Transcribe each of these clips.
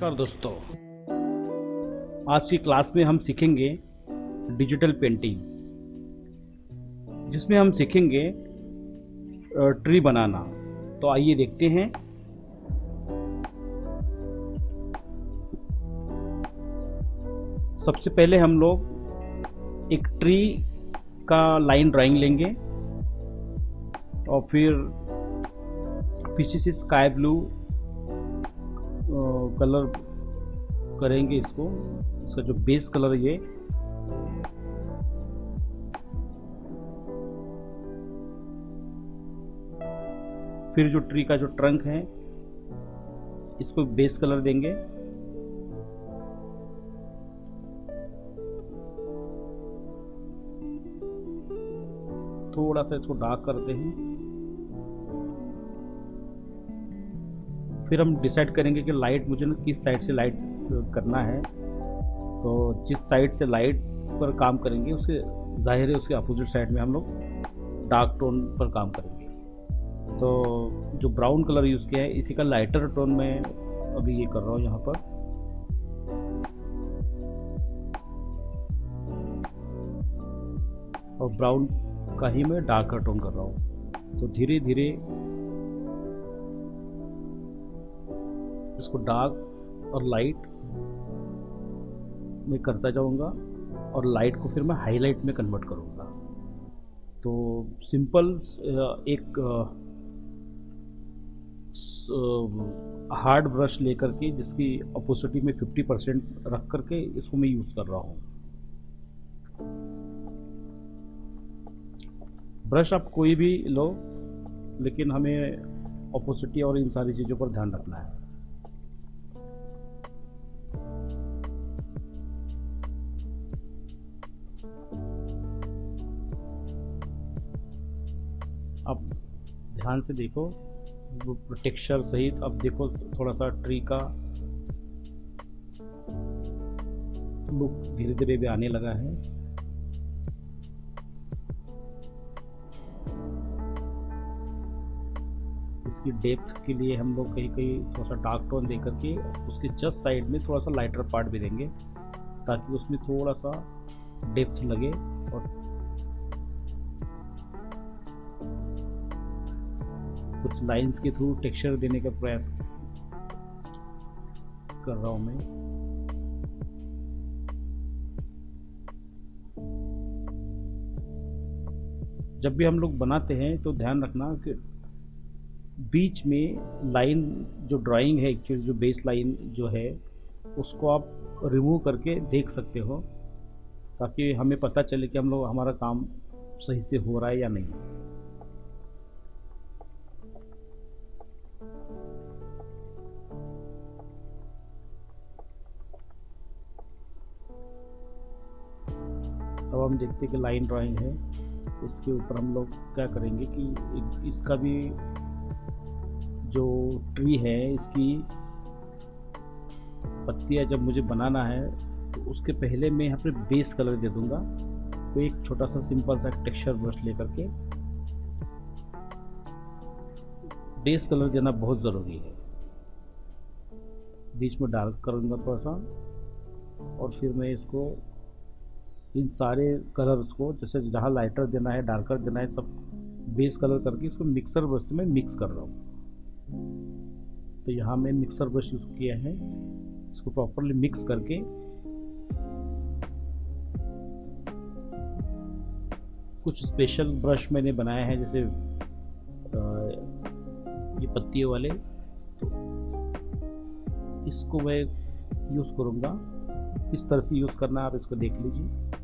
नमस्कार दोस्तों। आज की क्लास में हम सीखेंगे डिजिटल पेंटिंग, जिसमें हम सीखेंगे ट्री बनाना। तो आइए देखते हैं। सबसे पहले हम लोग एक ट्री का लाइन ड्राइंग लेंगे, और फिर पीछे से स्काई ब्लू कलर करेंगे इसको। इसका जो बेस कलर ये। फिर जो ट्री का जो ट्रंक है, इसको बेस कलर देंगे। थोड़ा सा इसको डार्क करते हैं। फिर हम डिसाइड करेंगे कि लाइट मुझे ना किस साइड से लाइट करना है। तो जिस साइड से लाइट पर काम करेंगे, उसके ज़ाहिर है उसके अपोजिट साइड में हम लोग डार्क टोन पर काम करेंगे। तो जो ब्राउन कलर यूज़ किया है, इसी का लाइटर टोन में अभी ये कर रहा हूँ यहाँ पर। और ब्राउन का ही मैं डार्कर टोन कर रहा हूँ। तो धीरे धीरे इसको डार्क और लाइट में करता जाऊँगा और लाइट को फिर मैं हाईलाइट में कन्वर्ट करूँगा। तो सिंपल एक हार्ड ब्रश लेकर के जिसकी अपोसिटी में 50 परसेंट रख करके इसको मैं यूज़ कर रहा हूँ। ब्रश आप कोई भी लो, लेकिन हमें अपोसिटी और इन सारी चीज़ों पर ध्यान रखना है। अब ध्यान से देखो टेक्सचर सहित, अब देखो थोड़ा सा ट्री का लुक धीरे धीरे भी आने लगा है। इसकी डेप्थ के लिए हम लोग कहीं कहीं थोड़ा सा डार्क टोन दे करके उसके जस्ट साइड में थोड़ा सा लाइटर पार्ट भी देंगे, ताकि उसमें थोड़ा सा डेप्थ लगे और कुछ लाइंस के थ्रू टेक्सचर देने का प्रयास कर रहा हूँ मैं। जब भी हम लोग बनाते हैं तो ध्यान रखना कि बीच में लाइन जो ड्राइंग है एक्चुअली जो बेस लाइन जो है, उसको आप रिमूव करके देख सकते हो, ताकि हमें पता चले कि हम लोग, हमारा काम सही से हो रहा है या नहीं। अब हम देखते हैं कि लाइन ड्राइंग है। इसके ऊपर हम लोग क्या करेंगे कि इसका भी जो ट्री है, इसकी पत्तियाँ जब मुझे बनाना है तो उसके पहले मैं यहाँ पे बेस कलर दे दूँगा। तो एक छोटा सा सिंपल सा टेक्सचर ब्रश लेकर के बेस कलर देना बहुत ज़रूरी है। बीच में डार्क करूँगा थोड़ा सा और फिर मैं इसको इन सारे कलर्स को, जैसे जहाँ लाइटर देना है डार्कर देना है, सब बेस कलर करके इसको मिक्सर ब्रश में मिक्स कर रहा हूँ। तो यहाँ मैं मिक्सर ब्रश यूज़ किया है। इसको प्रॉपरली मिक्स करके कुछ स्पेशल ब्रश मैंने बनाया है, जैसे ये पत्तियों वाले। तो इसको मैं यूज़ करूँगा। किस तरह से यूज़ करना है आप इसको देख लीजिए।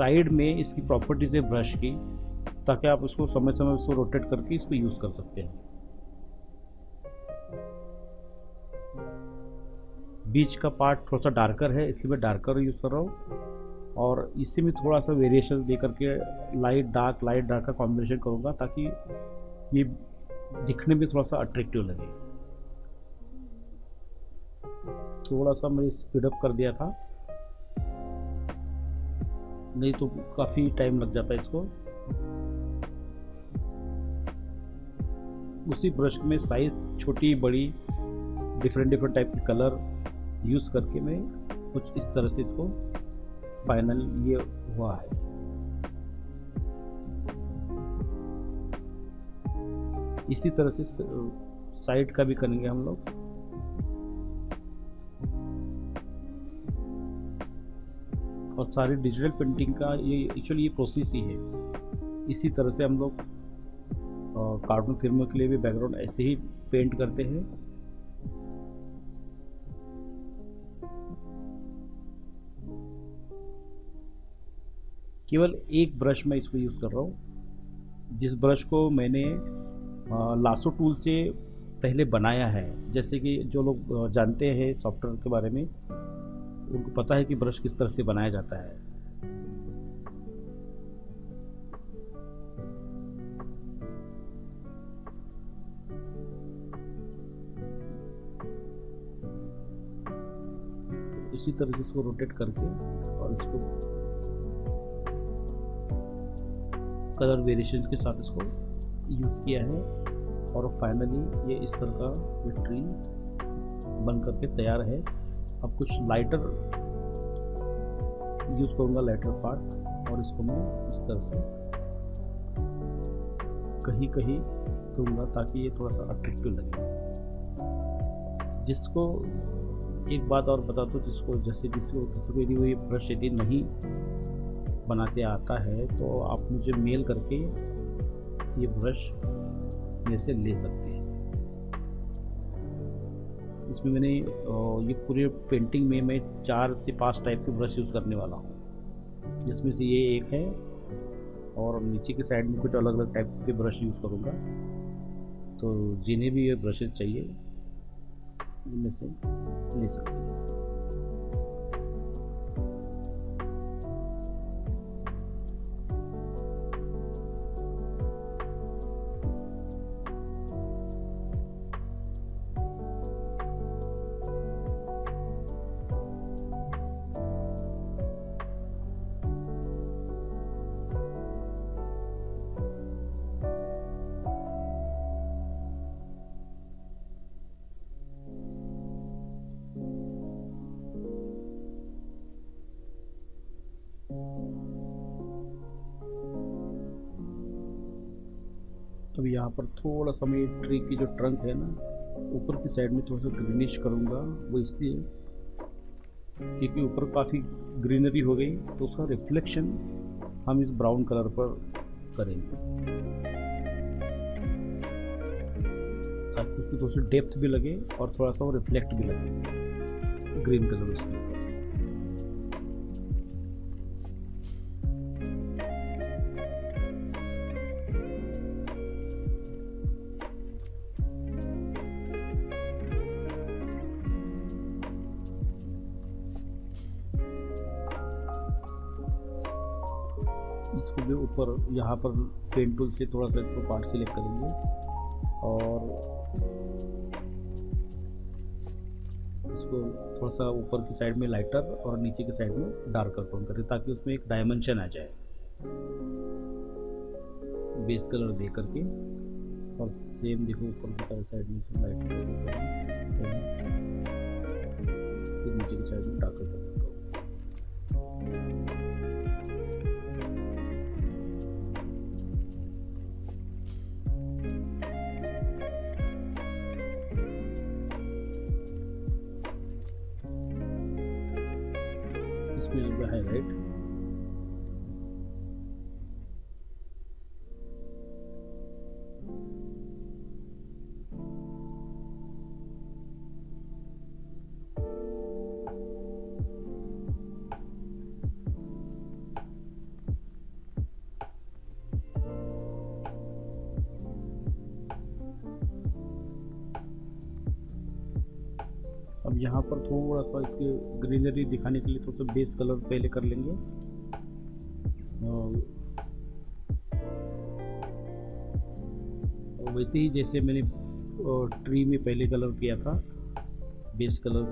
साइड में इसकी प्रॉपर्टीज़ है ब्रश की, ताकि आप उसको समय समय उसको रोटेट करके इसको यूज़ कर सकते हैं। बीच का पार्ट थोड़ा सा डार्कर है, इसलिए मैं डार्कर यूज़ कर रहा हूँ। और इससे में थोड़ा सा वेरिएशन दे करके लाइट डार्क लाइट डार्क का कॉम्बिनेशन करूँगा, ताकि ये दिखने में थोड़ा सा अट्रैक्टिव लगे। थोड़ा सा मैंने स्पीड अप कर दिया था। नहीं तो काफ़ी टाइम लग जाता है इसको। उसी ब्रश में साइज़ छोटी, बड़ी डिफरेंट डिफरेंट टाइप के कलर यूज़ करके मैं कुछ इस तरह से इसको फाइनल ये हुआ है। इसी तरह से साइड का भी करेंगे हम लोग। और सारी डिजिटल पेंटिंग का ये एक्चुअली ये प्रोसेस ही है। इसी तरह से हम लोग कार्टून फ़िल्मों के लिए भी बैकग्राउंड ऐसे ही पेंट करते हैं। केवल एक ब्रश में इसको यूज़ कर रहा हूँ। जिस ब्रश को मैंने लासो टूल से पहले बनाया है, जैसे कि जो लोग जानते हैं सॉफ्टवेयर के बारे में उनको पता है कि ब्रश किस तरह से बनाया जाता है। इसी तरह से इसको रोटेट करके और इसको कलर वेरिएशन के साथ इसको यूज़ किया है और फाइनली ये इस तरह का ट्री बन करके तैयार है। अब कुछ लाइटर यूज़ करूँगा लाइटर पार्ट और इसको मैं इस तरह से कहीं कहीं दूँगा ताकि ये थोड़ा सा अट्रैक्टिव लगे। जिसको एक बात और बता दो, जिसको जैसे जिसको किसी को यदि वो ये ब्रश यदि नहीं बनाते आता है तो आप मुझे मेल करके ये ब्रश में से ले सकते हैं। इसमें मैंने ये पूरे पेंटिंग में मैं चार से पाँच टाइप के ब्रश यूज़ करने वाला हूँ। जिसमें से ये एक है और नीचे के साइड में कुछ अलग अलग टाइप के ब्रश यूज़ करूँगा। तो जिन्हें भी ये ब्रशेज चाहिए, इनमें से ले सकते हैं। अब यहाँ पर थोड़ा सा मैं ट्री की जो ट्रंक है ना, ऊपर की साइड में थोड़ा सा ग्रीनिश करूँगा, वो इसलिए क्योंकि ऊपर काफ़ी ग्रीनरी हो गई तो उसका रिफ्लेक्शन हम इस ब्राउन कलर पर करेंगे। ताकि उसकी थोड़ी सी डेप्थ भी लगे और थोड़ा सा वो रिफ्लेक्ट भी लगे ग्रीन कलर उसके इसको भी ऊपर यहाँ पर पेन टूल से थोड़ा सा इसको पार्ट सिलेक्ट करेंगे। और इसको थोड़ा सा ऊपर की साइड में लाइटर और नीचे की साइड में डार्कर टोन करें, ताकि उसमें एक डायमेंशन आ जाए। बेस कलर दे करके। और सेम देखो ऊपर की साइड में लाइट नीचे की साइड में। यहाँ पर थोड़ा सा इसके ग्रीनरी दिखाने के लिए थोड़ा सा बेस कलर पहले कर लेंगे। और वैसे ही जैसे मैंने ट्री में पहले कलर किया था बेस कलर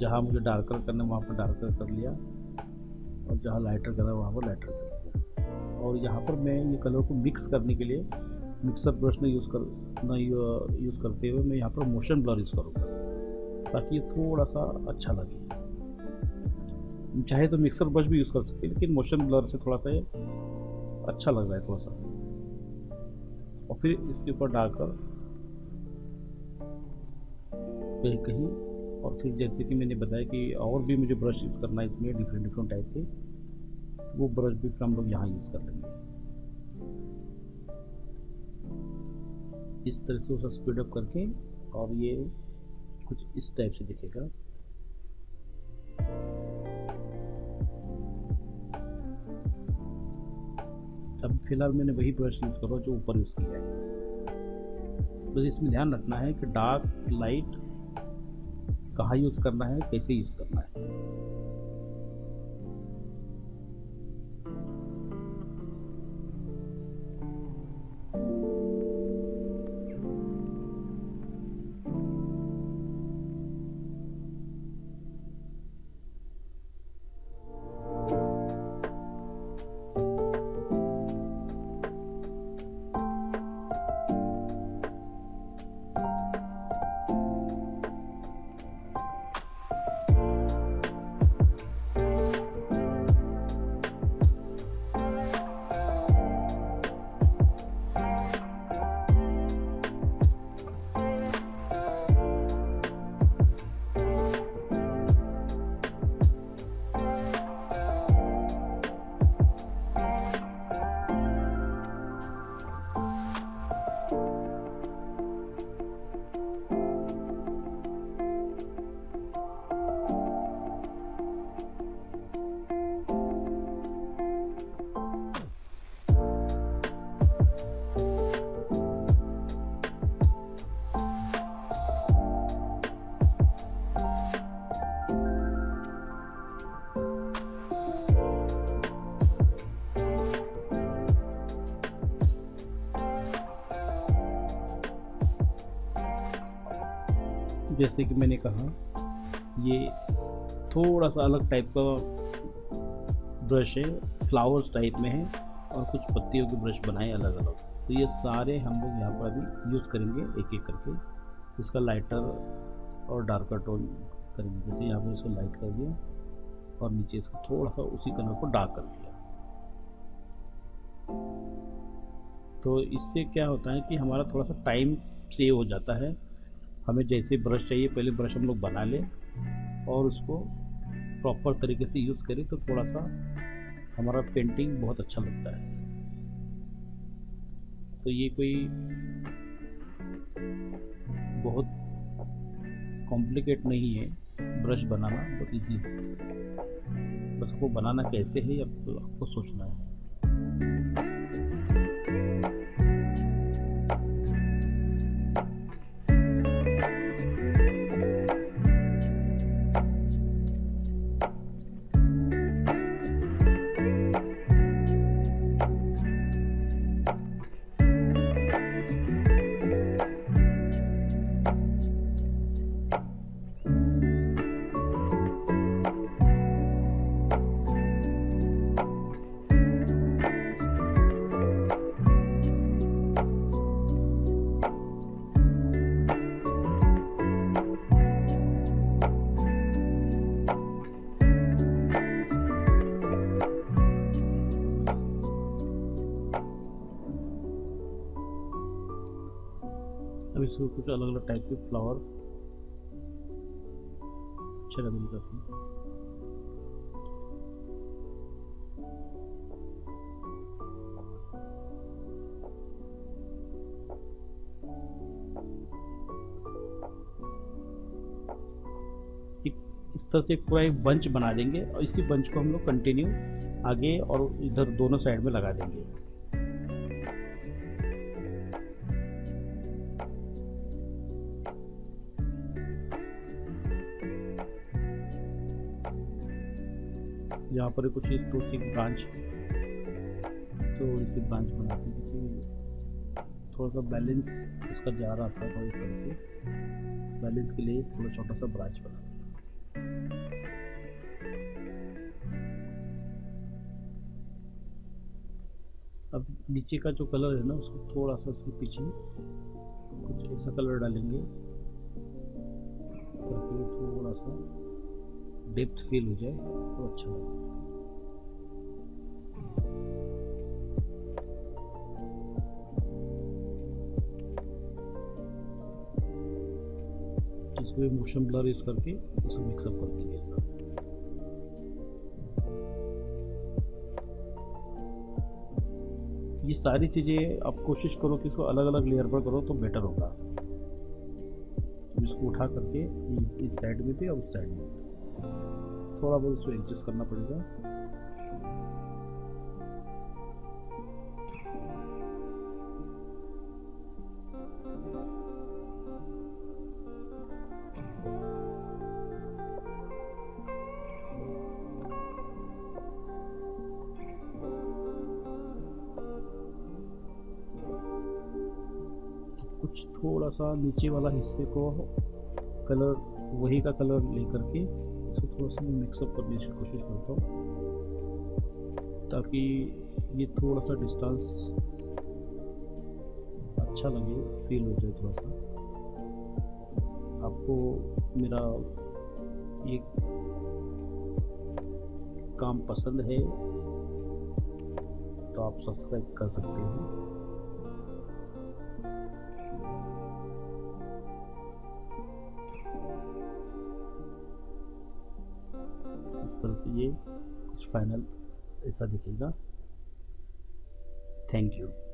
जहाँ मुझे डार्कर करना वहाँ पर डार्कर कर लिया। और जहाँ लाइटर करना वहाँ पर लाइटर कर लिया। और यहाँ पर मैं ये कलर को मिक्स करने के लिए मिक्सर ब्रश नहीं यूज़ कर, नहीं यूज़ करते हुए मैं यहाँ पर मोशन ब्लर यूज़ करूँगा। ताकि ये थोड़ा सा अच्छा लगे। चाहे तो मिक्सर ब्रश भी यूज़ कर सकते हैं, लेकिन मोशन ब्लर से थोड़ा सा ये अच्छा लग रहा है थोड़ा सा। और फिर इसके ऊपर डालकर कहीं कहीं, और फिर जैसे कि मैंने बताया कि और भी मुझे ब्रश यूज़ करना है इसमें डिफरेंट डिफरेंट टाइप के, वो ब्रश भी फिर हम लोग यहाँ यूज़ कर लेंगे। इस तरह से उसे स्पीड अप करके और ये कुछ इस टाइप से दिखेगा। अब फ़िलहाल मैंने वही ब्रश यूज़ करा जो ऊपर यूज़ किया है। बस तो इसमें ध्यान रखना है कि डार्क लाइट कहाँ यूज़ करना है, कैसे यूज़ करना है। जैसे कि मैंने कहा, ये थोड़ा सा अलग टाइप का ब्रश है फ्लावर्स टाइप में है और कुछ पत्तियों के ब्रश बनाए अलग अलग तो ये सारे हम लोग यहाँ पर अभी यूज़ करेंगे एक एक करके। इसका लाइटर और डार्कर टोन करेंगे। जैसे यहाँ पर इसको लाइट कर दिया और नीचे इसको थोड़ा सा उसी कलर को डार्क कर दिया। तो इससे क्या होता है कि हमारा थोड़ा सा टाइम सेव हो जाता है। हमें जैसे ब्रश चाहिए, पहले ब्रश हम लोग बना लें और उसको प्रॉपर तरीके से यूज़ करें तो थोड़ा सा हमारा पेंटिंग बहुत अच्छा लगता है। तो ये कोई बहुत कॉम्प्लिकेट नहीं है ब्रश बनाना, बहुत ईजी है। बस आपको बनाना कैसे है आपको सोचना है। कुछ अलग अलग टाइप के फ्लावर अच्छे लगने करते हैं इस तरह से पूरा एक बंच बना देंगे और इसी बंच को हम लोग कंटिन्यू आगे और इधर दोनों साइड में लगा देंगे। यहाँ पर कुछ इस टू सी ब्रांच थोड़ी सी ब्रांच बनाते हैं। क्योंकि थोड़ा सा बैलेंस इसका जा रहा था तो इस तरह से बैलेंस के लिए थोड़ा छोटा सा ब्रांच बना अब नीचे का जो कलर है ना, उसको थोड़ा सा उसके पीछे कुछ ऐसा कलर डालेंगे। ताकि थोड़ा सा डेप्थ फील हो जाए तो अच्छा लगे इसको मोशन ब्लर यूज़ करके इसको मिक्सअप कर देंगे ये सारी चीज़ें, आप कोशिश करो कि इसको अलग अलग लेयर पर करो तो बेटर होगा। इसको उठा करके, इस साइड में भी और उस साइड में थोड़ा बहुत इसको एडजस्ट करना पड़ेगा। कुछ थोड़ा सा नीचे वाला हिस्से को कलर वही का कलर लेकर के थोड़ा सा मिक्सअप करने की कोशिश करता हूँ, ताकि ये थोड़ा सा डिस्टेंस अच्छा लगे फील हो जाए थोड़ा सा आपको मेरा ये काम पसंद है तो आप सब्सक्राइब कर सकते हैं। से ये कुछ फाइनल ऐसा दिखेगा। Thank you